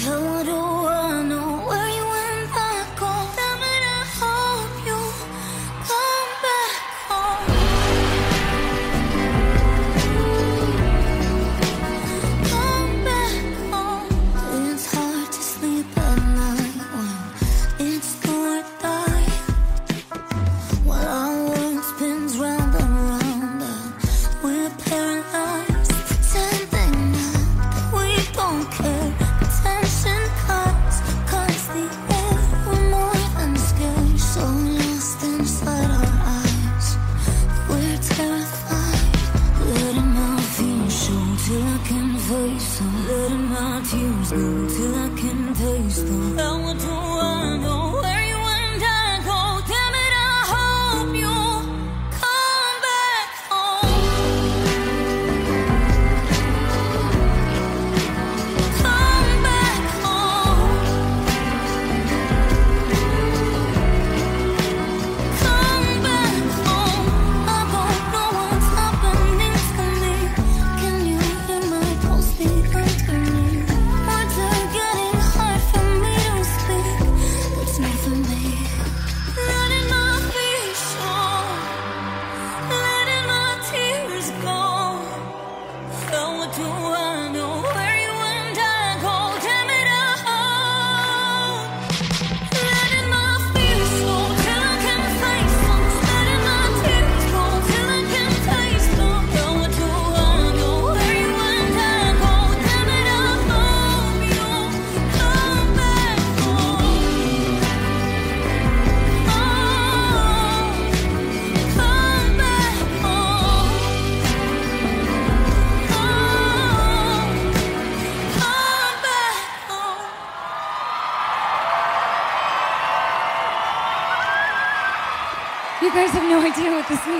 how do I know?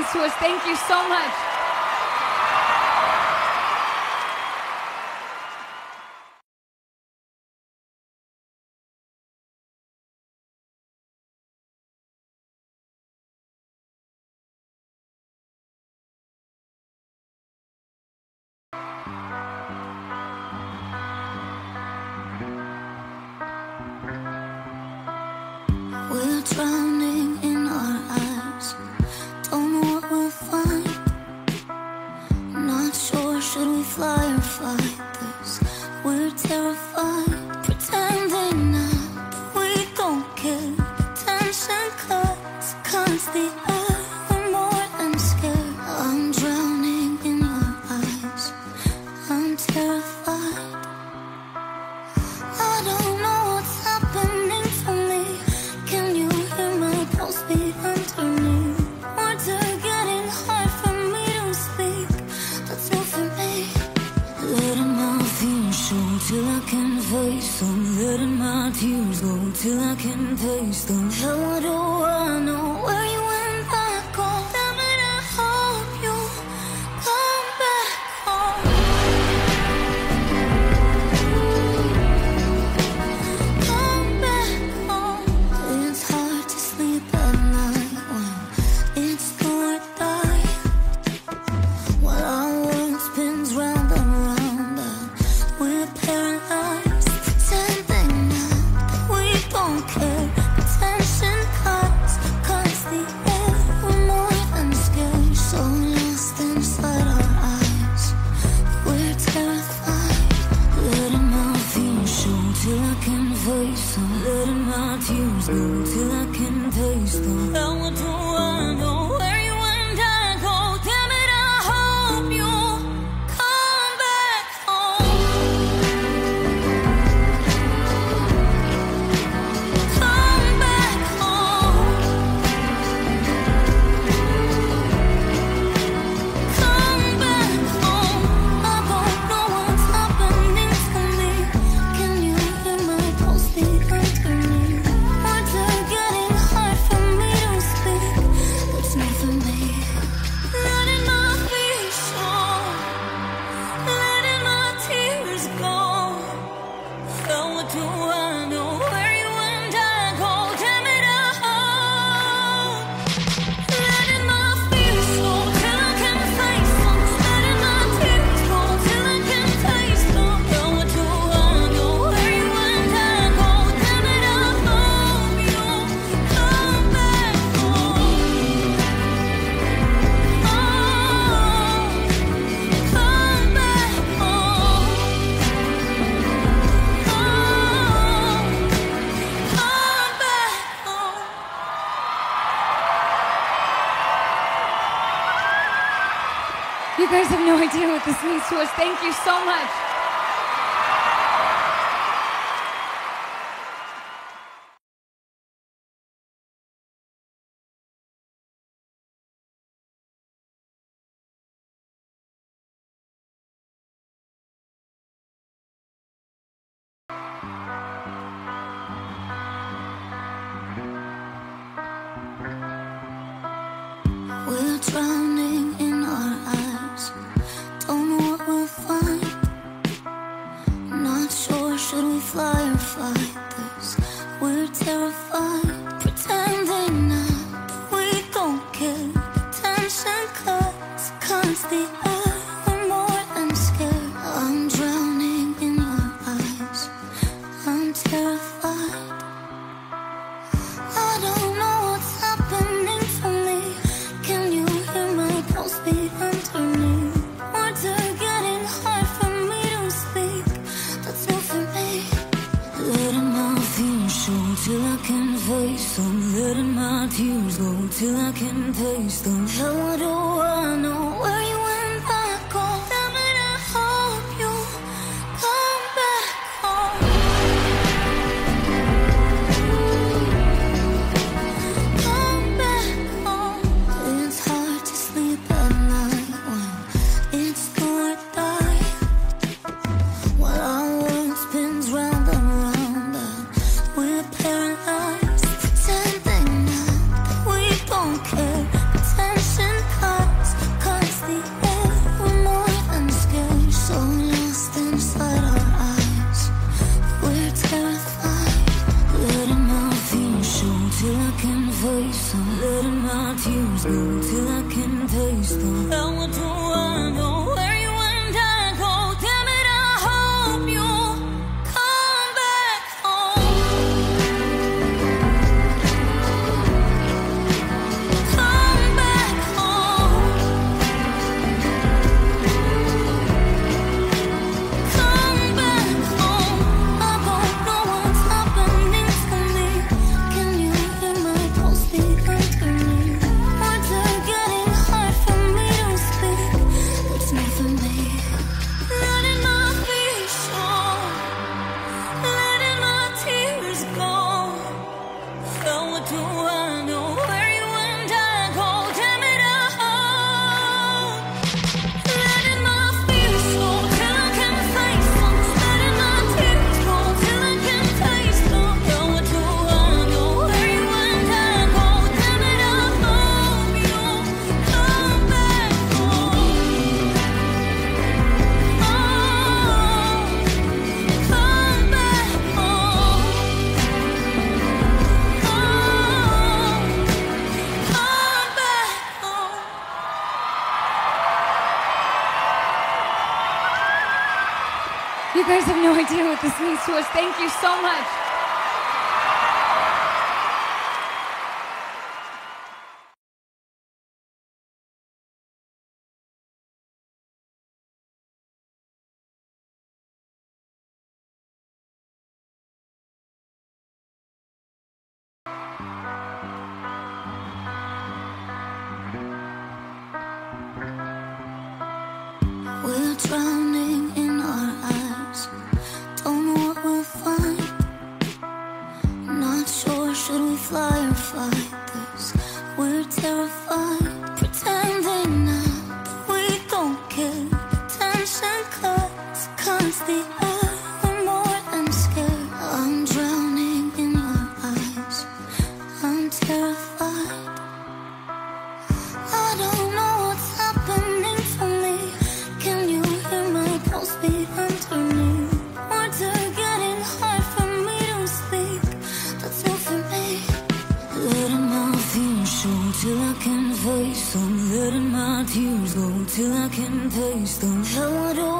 Thank you so much. till I can taste the hell Till I can taste them. I guys have no idea what this means to us. Thank you so much. the Letting my tears go till I can taste them. Hell, do I know where? to us. Thank you so much. Can place, don't hold on.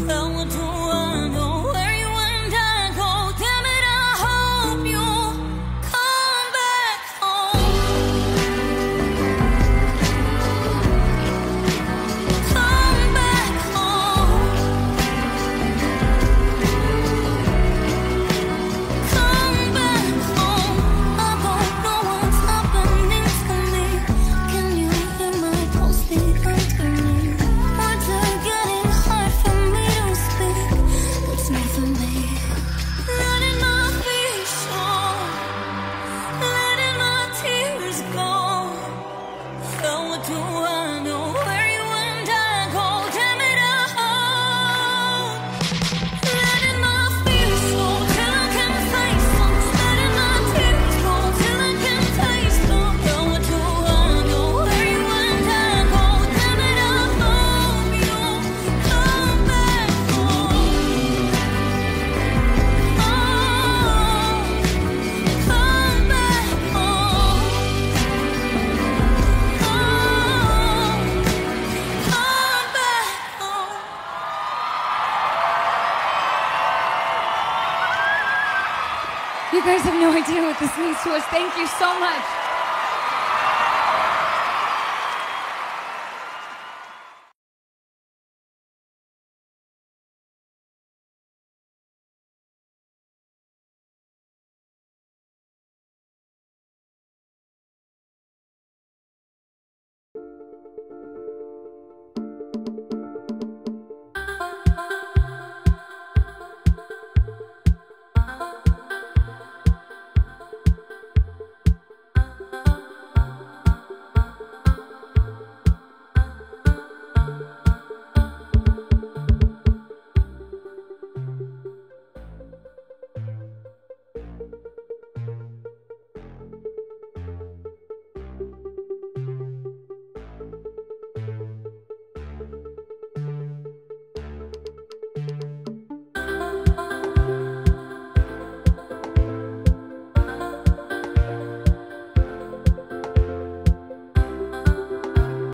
guys have no idea what this means to us. Thank you so much.